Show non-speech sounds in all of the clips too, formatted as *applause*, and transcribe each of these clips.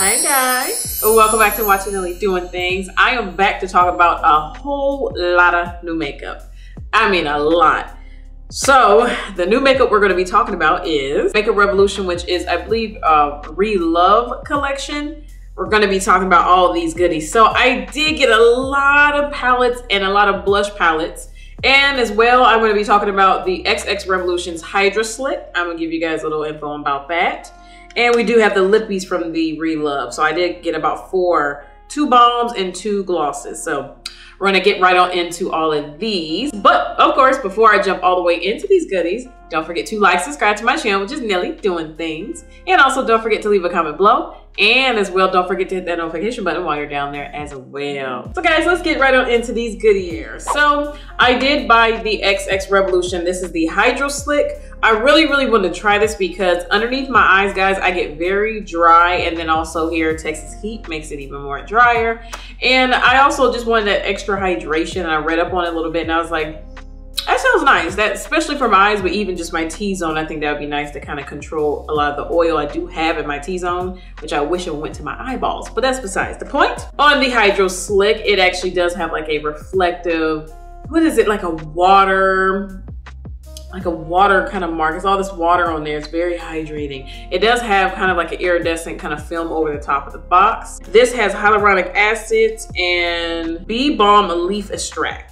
Hi guys, oh, welcome back to Watching Nelle Doing Things. I am back to talk about a whole lot of new makeup. I mean a lot. So the new makeup we're going to be talking about is Makeup Revolution, which is I believe a Re-Love collection. We're going to be talking about all these goodies. So I did get a lot of palettes and a lot of blush palettes. And as well, I'm going to be talking about the XX Revolution's Hydra Slick. I'm going to give you guys a little info about that. And we do have the lippies from the Re-Love. So I did get about four, two balms and two glosses. So we're gonna get right on into all of these. But of course, before I jump all the way into these goodies, don't forget to like, subscribe to my channel, which is Nelle Doing Things. And also don't forget to leave a comment below. And as well, don't forget to hit that notification button while you're down there as well. So guys, let's get right on into these goodies. So I did buy the XX Revolution. This is the Hydro Slick. I really, really want to try this because underneath my eyes, guys, I get very dry. And then also here, Texas heat makes it even more drier. And I also just wanted that extra hydration. And I read up on it a little bit and I was like, that sounds nice. That especially for my eyes, but even just my T-zone, I think that would be nice to kind of control a lot of the oil I do have in my T-zone, which I wish it went to my eyeballs, but that's besides the point. On the Hydro Slick, it actually does have like a reflective, what is it, like a water, like a water kind of mark. It's all this water on there. It's very hydrating. It does have kind of like an iridescent kind of film over the top of the box. This has hyaluronic acid and bee balm leaf extract.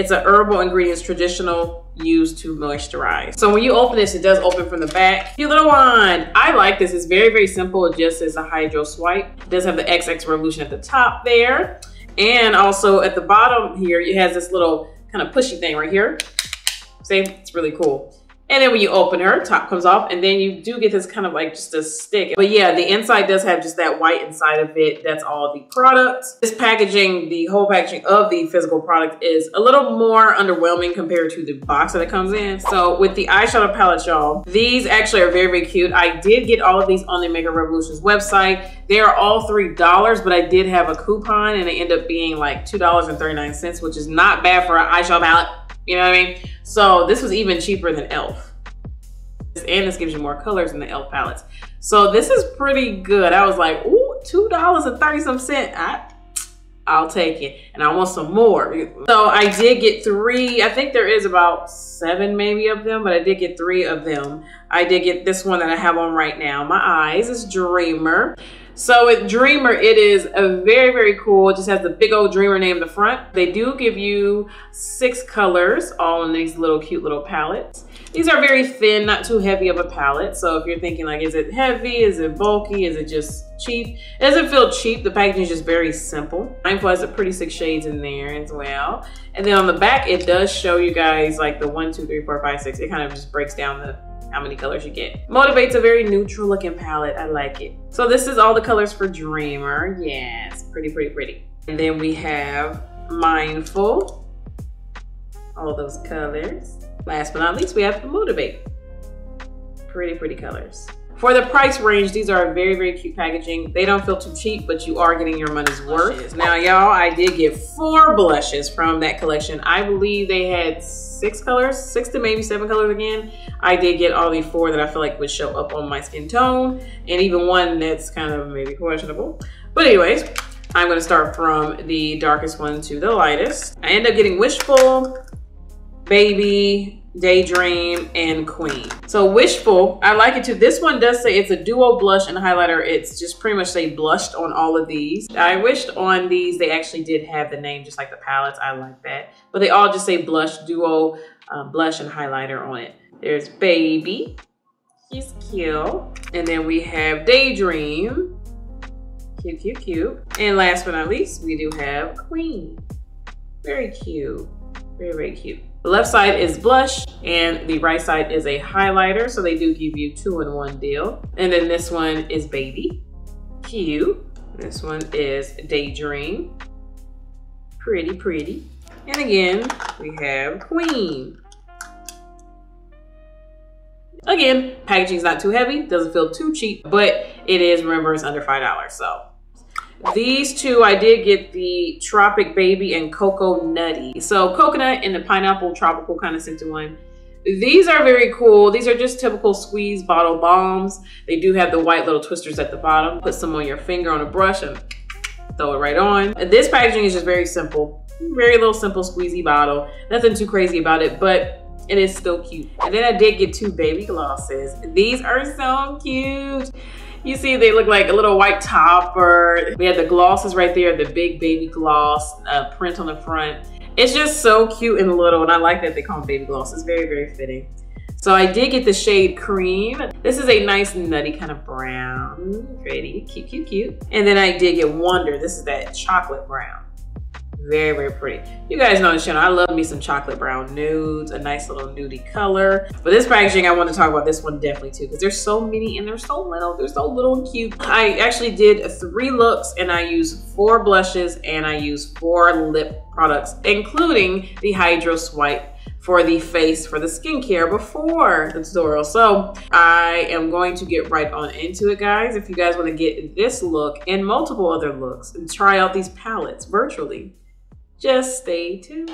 It's an herbal ingredients traditional used to moisturize. So when you open this, it does open from the back. Cute little wand. I like this. It's very, very simple. It just is a hydro swipe. It does have the XX Revolution at the top there. And also at the bottom here, it has this little kind of pushy thing right here. See, it's really cool. And then when you open her, top comes off, and then you do get this kind of like just a stick. But yeah, the inside does have just that white inside of it. That's all the product. This packaging, the whole packaging of the physical product is a little more underwhelming compared to the box that it comes in. So with the eyeshadow palette, y'all, these actually are very, very cute. I did get all of these on the Makeup Revolution's website. They are all $3, but I did have a coupon and they end up being like $2.39, which is not bad for an eyeshadow palette. You know what I mean? So this was even cheaper than e.l.f. And this gives you more colors than the e.l.f. palettes. So this is pretty good. I was like, ooh, $2.30 some cent. I, I'll take it. And I want some more. So I did get three, I think there is about seven maybe of them, but I did get three of them. I did get this one that I have on right now. My eyes is Dreamer. So with Dreamer, it is a very, very cool. It just has the big old Dreamer name in the front. They do give you six colors, all in these little cute little palettes. These are very thin, not too heavy of a palette. So if you're thinking like, is it heavy? Is it bulky? Is it just cheap? It doesn't feel cheap. The packaging is just very simple. Mindful has a pretty six shades in there as well. And then on the back, it does show you guys like the one, two, three, four, five, six. It kind of just breaks down the how many colors you get. Motivate's a very neutral looking palette. I like it. So this is all the colors for Dreamer. Yes, pretty, pretty, pretty. And then we have Mindful. All those colors. Last but not least, we have Motivate. Pretty, pretty colors. For the price range, these are very, very cute packaging. They don't feel too cheap, but you are getting your money's worth. Now, y'all, I did get four blushes from that collection. I believe they had six colors, six to maybe seven colors again. I did get all the four that I feel like would show up on my skin tone, and even one that's kind of maybe questionable. But anyways, I'm gonna start from the darkest one to the lightest. I end up getting Wishful, Baby, Daydream, and Queen. So Wishful, I like it too. This one does say it's a duo blush and highlighter. It's just pretty much say blushed on all of these. I wished on these they actually did have the name just like the palettes. I like that. But they all just say blush, duo, um, blush, and highlighter on it. There's Baby. He's cute. And then we have Daydream. Cute, cute, cute. And last but not least, we do have Queen. Very cute. Very, very cute. The left side is blush and the right side is a highlighter. So they do give you two in one deal. And then this one is baby, cute. This one is daydream, pretty, pretty. And again, we have queen. Again, packaging is not too heavy, doesn't feel too cheap, but it is, remember, it's under $5. So these two, I did get the Tropic Baby and Coco Nutty. So coconut and the pineapple tropical kind of scented one. These are very cool. These are just typical squeeze bottle balms. They do have the white little twisters at the bottom. Put some on your finger on a brush and throw it right on. This packaging is just very simple. Very little simple squeezy bottle. Nothing too crazy about it, but it is still cute. And then I did get two baby glosses. These are so cute. You see, they look like a little white topper. We had the glosses right there, the big baby gloss uh, print on the front. It's just so cute and little, and I like that they call them baby gloss. It's very, very fitting. So I did get the shade Cream. This is a nice nutty kind of brown. Pretty, cute, cute, cute. And then I did get Wonder. This is that chocolate brown. Very, very pretty. You guys know this channel. I love me some chocolate brown nudes, a nice little nudie color. But this packaging, I want to talk about this one definitely too, because there's so many and they're so little. They're so little and cute. I actually did three looks and I used four blushes and I used four lip products, including the Hydro Swipe for the face for the skincare before the tutorial. So I am going to get right on into it, guys. If you guys want to get this look and multiple other looks and try out these palettes virtually, just stay tuned.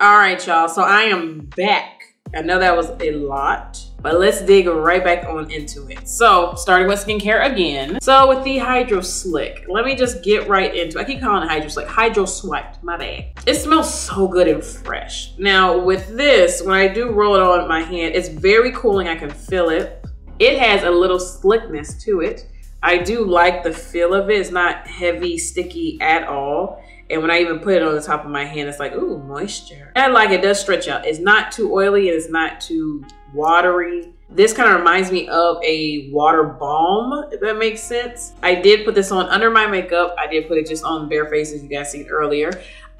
All right, y'all. So I am back. I know that was a lot, but let's dig right back on into it. So starting with skincare again. So with the Hydro Slick, let me just get right into it. I keep calling it Hydro Slick, Hydro Swiped, my bad. It smells so good and fresh. Now with this, when I do roll it on my hand, it's very cooling, I can feel it. It has a little slickness to it. I do like the feel of it. It's not heavy, sticky at all. And when I even put it on the top of my hand, it's like, ooh, moisture. And like it does stretch out. It's not too oily. It's not too watery. This kind of reminds me of a water balm, if that makes sense. I did put this on under my makeup. I did put it just on bare face, as you guys seen earlier.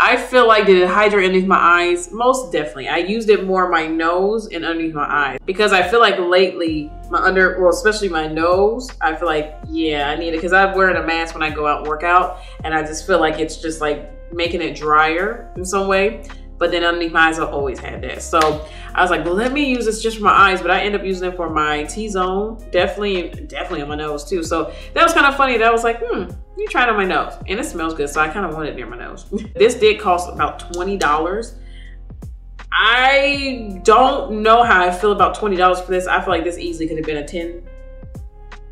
I feel like it hydrate underneath my eyes? Most definitely. I used it more on my nose and underneath my eyes because I feel like lately my under, well, especially my nose, I feel like, yeah, I need it because I'm wearing a mask when I go out and work out and I just feel like it's just like making it drier in some way but then underneath my eyes, I've always had that. So I was like, well, let me use this just for my eyes, but I end up using it for my T-zone, definitely, definitely on my nose too. So that was kind of funny that I was like, hmm, you try it on my nose. And it smells good, so I kind of want it near my nose. *laughs* this did cost about $20. I don't know how I feel about $20 for this. I feel like this easily could have been a 10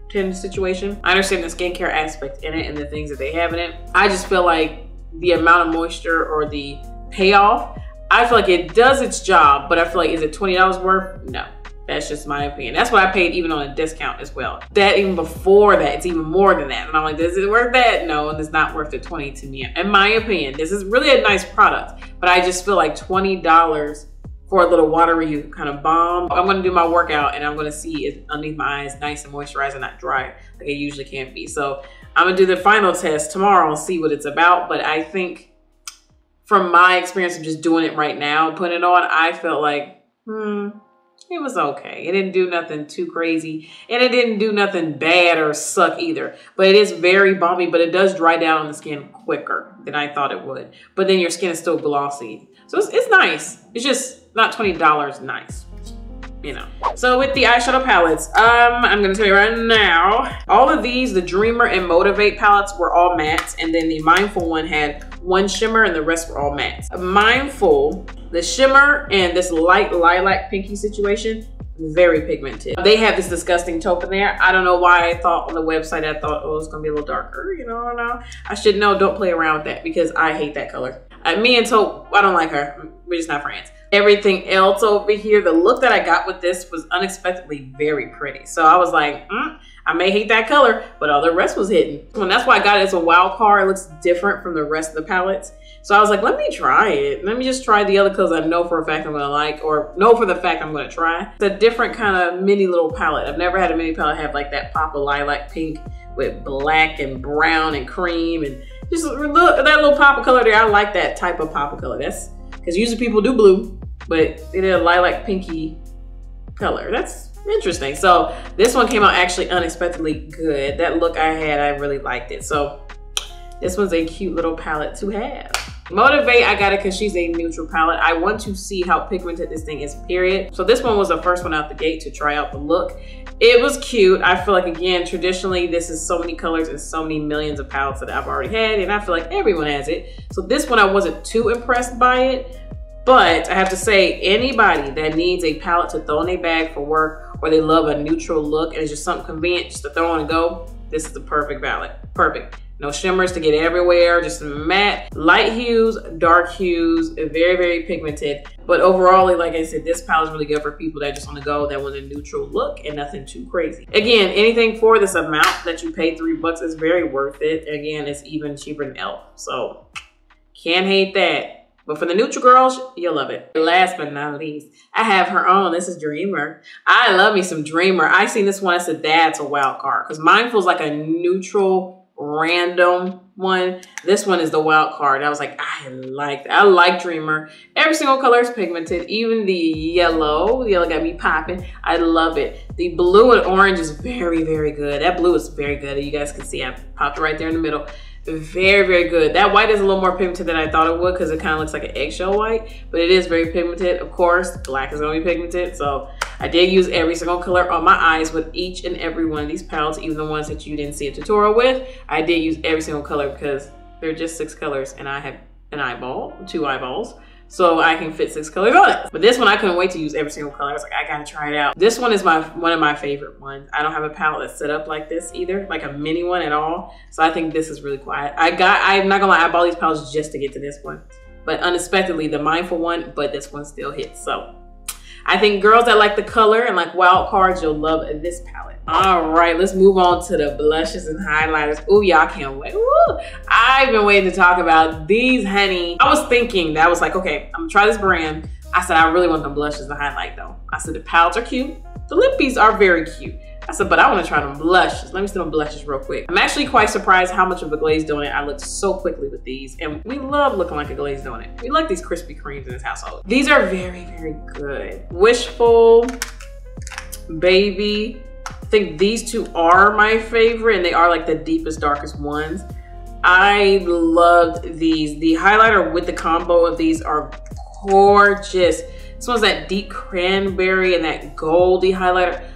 10 situation. I understand the skincare aspect in it and the things that they have in it. I just feel like the amount of moisture or the payoff. I feel like it does its job, but I feel like is it twenty dollars worth? No. That's just my opinion. That's what I paid even on a discount as well. That even before that, it's even more than that. And I'm like, is it worth that? No, and it's not worth the 20 to me. In my opinion, this is really a nice product, but I just feel like $20 for a little watery kind of balm. I'm gonna do my workout and I'm gonna see if underneath my eyes nice and moisturized and not dry like it usually can be. So I'm gonna do the final test tomorrow and see what it's about. But I think from my experience of just doing it right now, putting it on, I felt like, hmm, it was okay. It didn't do nothing too crazy. And it didn't do nothing bad or suck either. But it is very balmy, but it does dry down on the skin quicker than I thought it would. But then your skin is still glossy. So it's, it's nice. It's just not $20 nice you know. So with the eyeshadow palettes, um, I'm gonna tell you right now, all of these, the Dreamer and Motivate palettes were all mattes, and then the Mindful one had one shimmer and the rest were all mattes. Mindful, the shimmer and this light lilac pinky situation, very pigmented. They have this disgusting taupe in there. I don't know why I thought on the website, I thought, oh, it's gonna be a little darker, you know, I don't know. I should know, don't play around with that because I hate that color. Uh, me and Taupe, I don't like her. We're just not friends. Everything else over here, the look that I got with this was unexpectedly very pretty. So I was like, mm, I may hate that color, but all the rest was hitting. And that's why I got it as a wild card. It looks different from the rest of the palettes. So I was like, let me try it. Let me just try the other colors I know for a fact I'm gonna like, or know for the fact I'm gonna try. It's a different kind of mini little palette. I've never had a mini palette have like that pop of lilac pink with black and brown and cream and just look that little pop of color there. I like that type of pop of color. That's because usually people do blue, but it is a lilac pinky color. That's interesting. So this one came out actually unexpectedly good. That look I had, I really liked it. So this one's a cute little palette to have. Motivate, I got it because she's a neutral palette. I want to see how pigmented this thing is, period. So this one was the first one out the gate to try out the look. It was cute. I feel like, again, traditionally, this is so many colors and so many millions of palettes that I've already had, and I feel like everyone has it. So this one, I wasn't too impressed by it, but I have to say, anybody that needs a palette to throw in a bag for work or they love a neutral look and it's just something convenient just to throw on and go, this is the perfect palette. Perfect. No shimmers to get everywhere, just matte, light hues, dark hues, very, very pigmented. But overall, like I said, this palette is really good for people that just want to go that want a neutral look and nothing too crazy. Again, anything for this amount that you pay three bucks is very worth it. Again, it's even cheaper than e.l.f. So can't hate that. But for the neutral girls, you'll love it. Last but not least, I have her own. This is Dreamer. I love me some Dreamer. I seen this one. I said, that's a wild card. Because mine feels like a neutral random one. This one is the wild card. I was like, I like that. I like Dreamer. Every single color is pigmented. Even the yellow. The yellow got me popping. I love it. The blue and orange is very, very good. That blue is very good. You guys can see I popped right there in the middle. Very, very good. That white is a little more pigmented than I thought it would because it kind of looks like an eggshell white, but it is very pigmented. Of course, black is going to be pigmented. So I did use every single color on my eyes with each and every one of these palettes, even the ones that you didn't see a tutorial with. I did use every single color because they're just six colors and I have an eyeball, two eyeballs so I can fit six colors on it. But this one, I couldn't wait to use every single color. I was like, I gotta try it out. This one is my one of my favorite ones. I don't have a palette set up like this either, like a mini one at all. So I think this is really quiet. I got, I'm not gonna lie, I bought these palettes just to get to this one. But unexpectedly, the Mindful one, but this one still hits. So I think girls that like the color and like wild cards, you'll love this palette. All right, let's move on to the blushes and highlighters. Oh, y'all can't wait. I've been waiting to talk about these, honey. I was thinking that I was like, okay, I'm gonna try this brand. I said, I really want the blushes and highlight though. I said, the palettes are cute. The lippies are very cute. I said, but I want to try them blushes. Let me see them blushes real quick. I'm actually quite surprised how much of a glaze donut I looked so quickly with these. And we love looking like a glazed donut. We like these Krispy Kremes in this household. These are very, very good. Wishful, Baby, I think these two are my favorite and they are like the deepest, darkest ones. I loved these. The highlighter with the combo of these are gorgeous. This one's that deep cranberry and that goldy highlighter.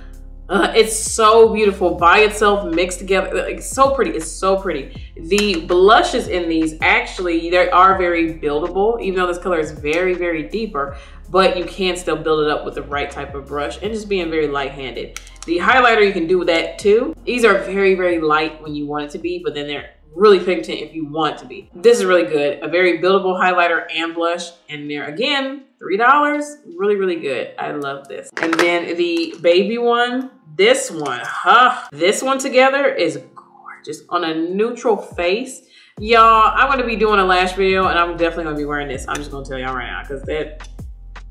Uh, it's so beautiful by itself, mixed together. It's so pretty. It's so pretty. The blushes in these actually they are very buildable, even though this color is very, very deeper. But you can still build it up with the right type of brush and just being very light-handed. The highlighter, you can do that too. These are very, very light when you want it to be, but then they're really pigmented if you want to be. This is really good. A very buildable highlighter and blush. And they're, again, $3. Really, really good. I love this. And then the baby one, this one, huh? This one together is gorgeous on a neutral face. Y'all, I'm gonna be doing a lash video and I'm definitely gonna be wearing this. I'm just gonna tell y'all right now because that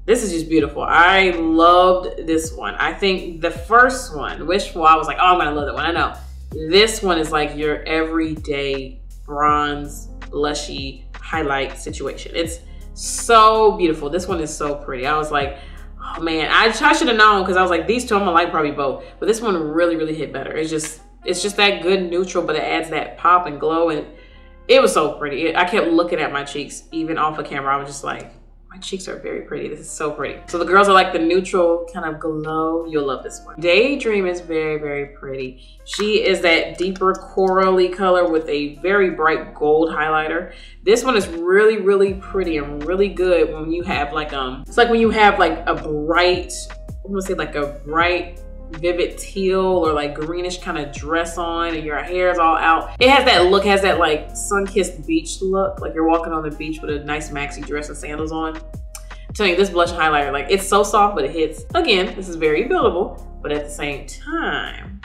this is just beautiful. I loved this one. I think the first one, Wishful, I was like, oh, I'm gonna love that one. I know. This one is like your everyday bronze, blushy highlight situation. It's so beautiful. This one is so pretty. I was like, oh man, I, I should have known because I was like, these two I'm gonna like probably both. But this one really, really hit better. It's just, it's just that good neutral, but it adds that pop and glow and it was so pretty. I kept looking at my cheeks, even off the camera. I was just like, my cheeks are very pretty. This is so pretty. So the girls are like the neutral kind of glow. You'll love this one. Daydream is very, very pretty. She is that deeper corally color with a very bright gold highlighter. This one is really, really pretty and really good when you have like, um, it's like when you have like a bright, I'm gonna say like a bright vivid teal or like greenish kind of dress on and your hair is all out. It has that look, has that like sun-kissed beach look, like you're walking on the beach with a nice maxi dress and sandals on. I'm telling you, this blush and highlighter, like it's so soft, but it hits. Again, this is very buildable, but at the same time,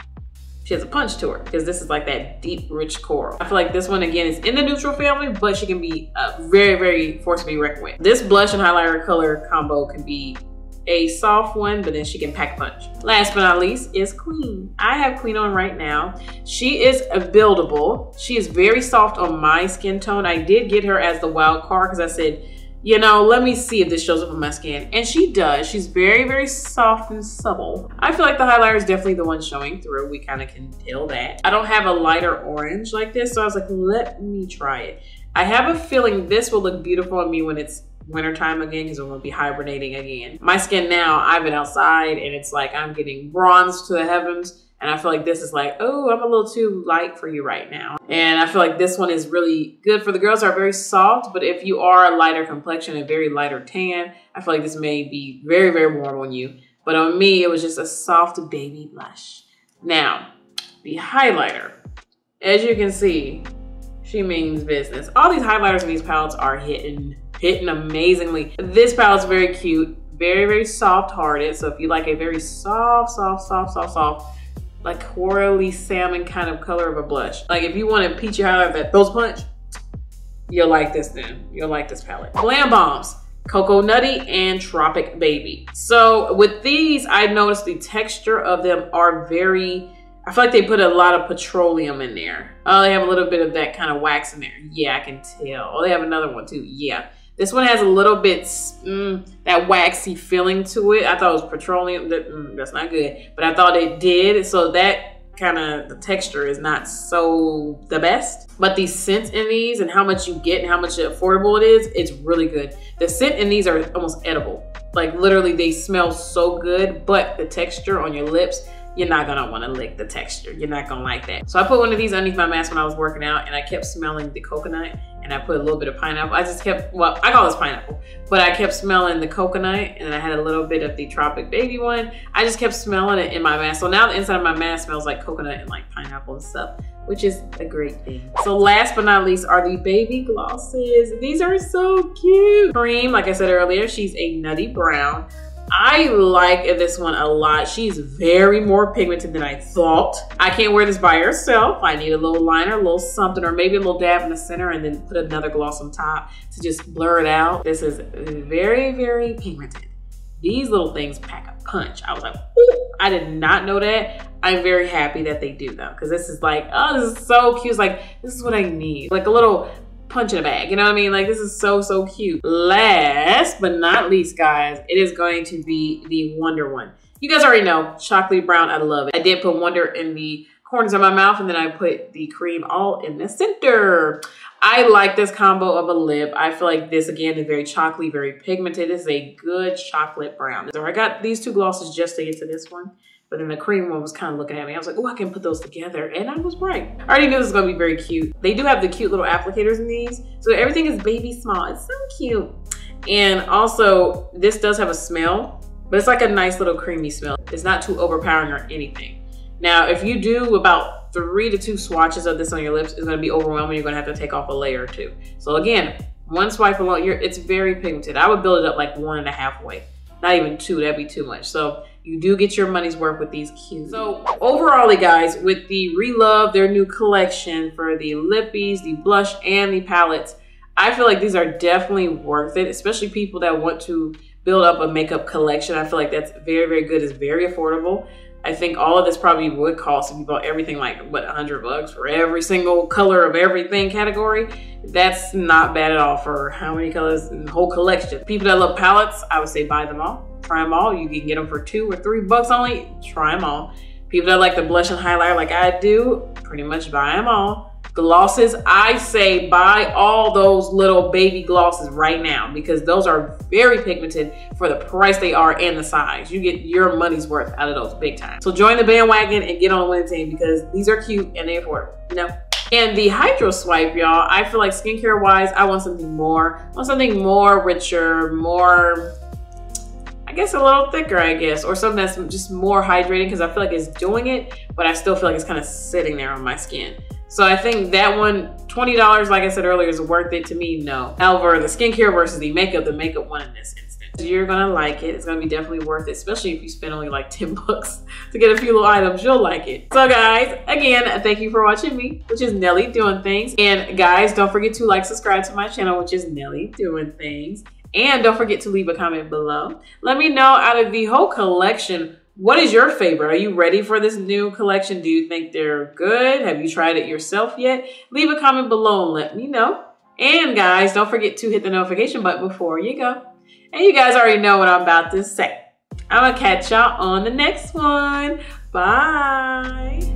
she has a punch to her because this is like that deep, rich coral. I feel like this one, again, is in the neutral family, but she can be uh, very, very force to be reckoned with. This blush and highlighter color combo can be a soft one, but then she can pack punch. Last but not least is Queen. I have Queen on right now. She is a buildable. She is very soft on my skin tone. I did get her as the wild card because I said, you know, let me see if this shows up on my skin. And she does. She's very, very soft and supple. I feel like the highlighter is definitely the one showing through. We kind of can tell that. I don't have a lighter orange like this, so I was like, let me try it. I have a feeling this will look beautiful on me when it's wintertime again because I'm gonna be hibernating again. My skin now, I've been outside and it's like I'm getting bronze to the heavens. And I feel like this is like, oh, I'm a little too light for you right now. And I feel like this one is really good for the girls are very soft, but if you are a lighter complexion, a very lighter tan, I feel like this may be very, very warm on you. But on me, it was just a soft baby blush. Now, the highlighter, as you can see, she means business. All these highlighters in these palettes are hitting hitting amazingly. This palette is very cute, very, very soft hearted. So if you like a very soft, soft, soft, soft, soft, like corally salmon kind of color of a blush. Like if you want a peachy highlight that throws punch, you'll like this then. You'll like this palette. Glam Balms. Coco Nutty and Tropic Baby. So with these, I noticed the texture of them are very I feel like they put a lot of petroleum in there. Oh, they have a little bit of that kind of wax in there. Yeah, I can tell. Oh, they have another one too. Yeah. This one has a little bit mm, that waxy feeling to it. I thought it was petroleum. That, mm, that's not good, but I thought it did. So that kind of the texture is not so the best. But the scent in these and how much you get and how much affordable it is, it's really good. The scent in these are almost edible. Like literally they smell so good, but the texture on your lips you're not gonna wanna lick the texture. You're not gonna like that. So I put one of these underneath my mask when I was working out and I kept smelling the coconut and I put a little bit of pineapple. I just kept, well, I call this pineapple, but I kept smelling the coconut and I had a little bit of the tropic baby one. I just kept smelling it in my mask. So now the inside of my mask smells like coconut and like pineapple and stuff, which is a great thing. So last but not least are the baby glosses. These are so cute. Cream, like I said earlier, she's a nutty brown. I like this one a lot. She's very more pigmented than I thought. I can't wear this by herself. I need a little liner, a little something, or maybe a little dab in the center and then put another gloss on top to just blur it out. This is very, very pigmented. These little things pack a punch. I was like, Ooh, I did not know that. I'm very happy that they do though, because this is like, oh, this is so cute. It's like, this is what I need. Like a little punch in a bag. You know what I mean? Like this is so, so cute. Last but not least, guys, it is going to be the Wonder one. You guys already know, chocolate brown, I love it. I did put Wonder in the corners of my mouth and then I put the cream all in the center. I like this combo of a lip. I feel like this, again, is very chocolatey, very pigmented. This is a good chocolate brown. So I got these two glosses just to get to this one. But then the cream one was kind of looking at me. I was like, oh, I can put those together. And I was right. I already knew this was going to be very cute. They do have the cute little applicators in these. So everything is baby small. It's so cute. And also, this does have a smell, but it's like a nice little creamy smell. It's not too overpowering or anything. Now, if you do about three to two swatches of this on your lips, it's going to be overwhelming. You're going to have to take off a layer or two. So again, one swipe alone, you're, it's very pigmented. I would build it up like one and a half way. Not even two, that'd be too much. So you do get your money's worth with these cues. So overall, guys, with the Relove, their new collection for the lippies, the blush, and the palettes, I feel like these are definitely worth it, especially people that want to build up a makeup collection. I feel like that's very, very good. It's very affordable. I think all of this probably would cost if you bought everything like what 100 bucks for every single color of everything category. That's not bad at all for how many colors in the whole collection. People that love palettes, I would say buy them all. Try them all. You can get them for two or three bucks only. Try them all. People that like the blush and highlighter like I do, pretty much buy them all. Glosses, I say buy all those little baby glosses right now because those are very pigmented for the price they are and the size. You get your money's worth out of those big time. So join the bandwagon and get on the team because these are cute and they affordable. You know? And the Hydro Swipe, y'all, I feel like skincare wise, I want something more. I want something more richer, more guess a little thicker, I guess, or something that's just more hydrating because I feel like it's doing it, but I still feel like it's kind of sitting there on my skin. So I think that one, $20, like I said earlier, is worth it to me, no. However, the skincare versus the makeup, the makeup one in this instance. You're gonna like it. It's gonna be definitely worth it, especially if you spend only like *laughs* 10 bucks to get a few little items, you'll like it. So guys, again, thank you for watching me, which is Nelle Doing Things. And guys, don't forget to like, subscribe to my channel, which is Nelle Doing Things. And don't forget to leave a comment below. Let me know out of the whole collection, what is your favorite? Are you ready for this new collection? Do you think they're good? Have you tried it yourself yet? Leave a comment below and let me know. And guys, don't forget to hit the notification button before you go. And you guys already know what I'm about to say. I'm gonna catch y'all on the next one. Bye.